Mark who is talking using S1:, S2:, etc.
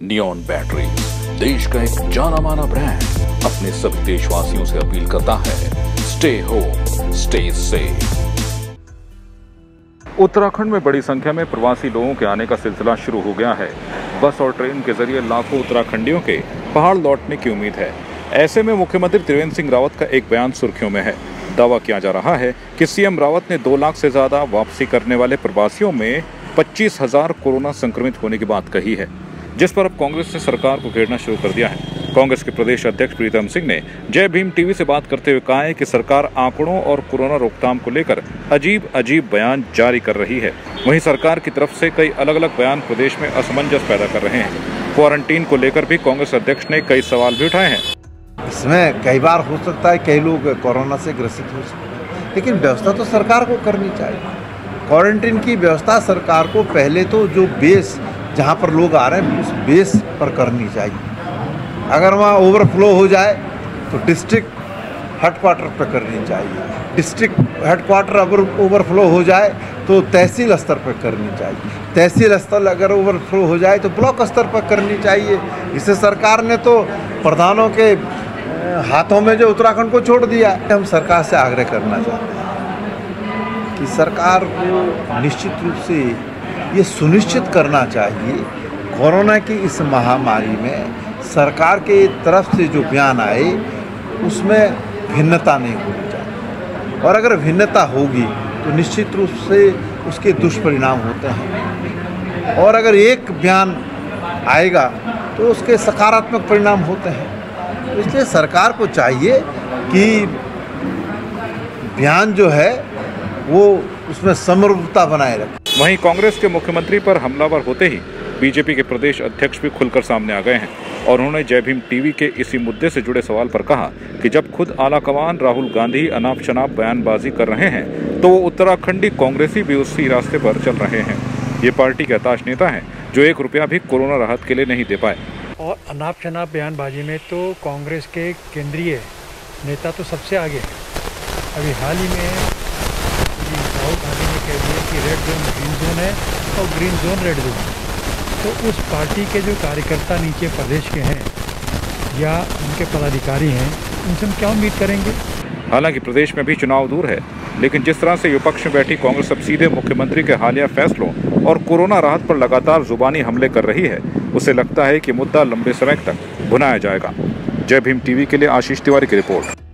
S1: Neon battery देश का एक जाना माना ब्रांड अपने सभी देशवासियों से अपील करता है stay home stay safe Uttarakhand में बड़ी संख्या में प्रवासी लोगों के आने का सिलसिला शुरू हो गया है। बस और ट्रेन के ज़रिए लाखों उत्तराखंडियों के पहाड़ लौटने की उम्मीद है। ऐसे में मुख्यमंत्री त्रिवेंद्र सिंह रावत का एक बयान सुर्खियों में है। दावा किया जा रहा है कि सीएम रावत ने दो लाख से ज़्यादा वापसी करने वाले प्रवासियों में पच्चीस हज़ार कोरोना संक्रमित होने की बात कही है। जिस पर अब कांग्रेस ने सरकार को घेरना शुरू कर दिया है। कांग्रेस के प्रदेश अध्यक्ष प्रीतम सिंह ने जय भीम टीवी से बात करते हुए कहा है कि सरकार आंकड़ों और कोरोना रोकथाम को लेकर अजीब अजीब बयान जारी कर रही है। वहीं सरकार की तरफ़ से कई अलग अलग बयान प्रदेश में असमंजस पैदा कर रहे हैं। क्वारंटीन को लेकर भी कांग्रेस अध्यक्ष ने कई सवाल भी उठाए हैं।
S2: इसमें कई बार हो सकता है कई लोग कोरोना से ग्रसित हो सकते हैं। लेकिन व्यवस्था तो सरकार को करनी चाहिए। क्वारंटीन की व्यवस्था सरकार को पहले तो जो बेस जहाँ पर लोग आ रहे हैं, उस बेस पर करनी चाहिए। अगर वहाँ ओवरफ्लो हो जाए तो डिस्ट्रिक्ट हेडक्वार्टर पर करनी चाहिए। डिस्ट्रिक्ट हेडक्वार्टर अगर ओवरफ्लो हो जाए तो तहसील स्तर पर करनी चाहिए। तहसील स्तर अगर ओवरफ्लो हो जाए तो ब्लॉक स्तर पर करनी चाहिए। इसे सरकार ने तो प्रधानों के हाथों में जो उत्तराखंड को छोड़ दिया हम सरकार से आग्रह करना चाहते हैं कि सरकार को निश्चित रूप से ये सुनिश्चित करना चाहिए कोरोना की इस महामारी में सरकार के तरफ़ से जो बयान आए, उसमें भिन्नता नहीं होनी चाहिए। और अगर भिन्नता होगी तो निश्चित रूप से उसके दुष्परिणाम होते हैं। और अगर एक बयान आएगा तो उसके सकारात्मक परिणाम होते हैं। इसलिए सरकार को चाहिए कि बयान जो है, वो उसमें समरूपता बनाए रखें।
S1: वहीं कांग्रेस के मुख्यमंत्री पर हमलावर होते ही बीजेपी के प्रदेश अध्यक्ष भी खुलकर सामने आ गए हैं और उन्होंने जय भीम टीवी के इसी मुद्दे से जुड़े सवाल पर कहा कि जब खुद आला कमान राहुल गांधी अनाप शनाप बयानबाजी कर रहे हैं तो वो उत्तराखंडी कांग्रेसी भी उसी रास्ते पर चल रहे हैं। ये पार्टी के हताश नेता हैं, जो एक रुपया भी कोरोना राहत के लिए नहीं दे पाए।
S3: और अनाप शनाप बयानबाजी में तो कांग्रेस के केंद्रीय नेता तो सबसे आगे अभी हाल ही में राहुल गांधी ने कह दिया कि रेड जोन ग्रीन जोन है और ग्रीन जोन रेड जोन है तो उस पार्टी के जो कार्यकर्ता नीचे प्रदेश के हैं या उनके पदाधिकारी हैं, उनसे हम क्या उम्मीद करेंगे?
S1: हालाँकि प्रदेश में भी चुनाव दूर है, लेकिन जिस तरह से विपक्ष में बैठी कांग्रेस अब सीधे मुख्यमंत्री के हालिया फैसलों और कोरोना राहत पर लगातार जुबानी हमले कर रही है, उसे लगता है कि मुद्दा लंबे समय तक भुनाया जाएगा. जय भीम टीवी के लिए आशीष तिवारी की रिपोर्ट.